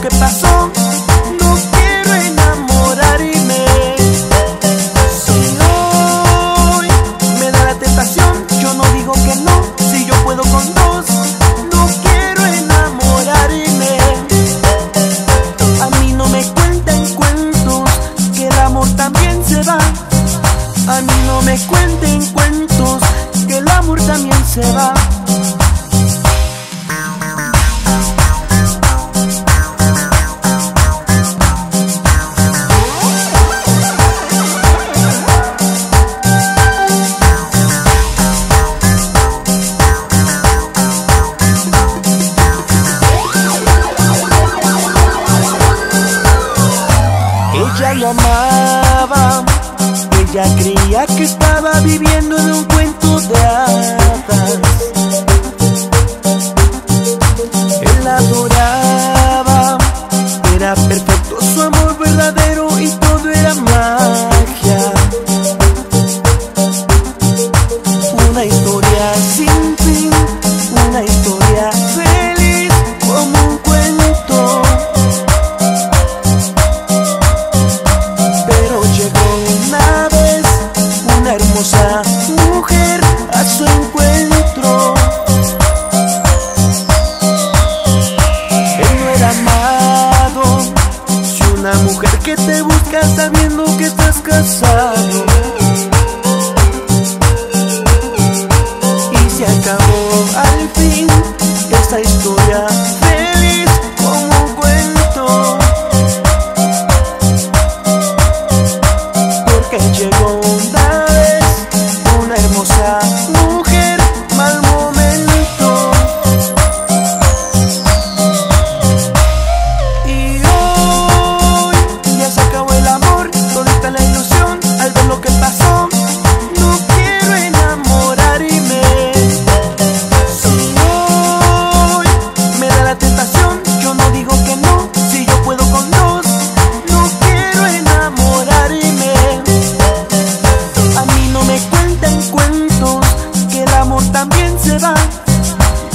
lo que pasó. No quiero enamorarme. Solo hoy me da la tentación. Yo no digo que no, si yo puedo con dos. No quiero enamorarme. A mí no me cuentan cuentos que el amor también se va. A mí no me cuenten cuentos que el amor también se va. ella lo amaba. Ella creía que estaba viviendo en un cuento de hadas.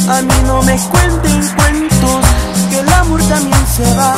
A mí no me cuenten cuentos, que el amor también se va.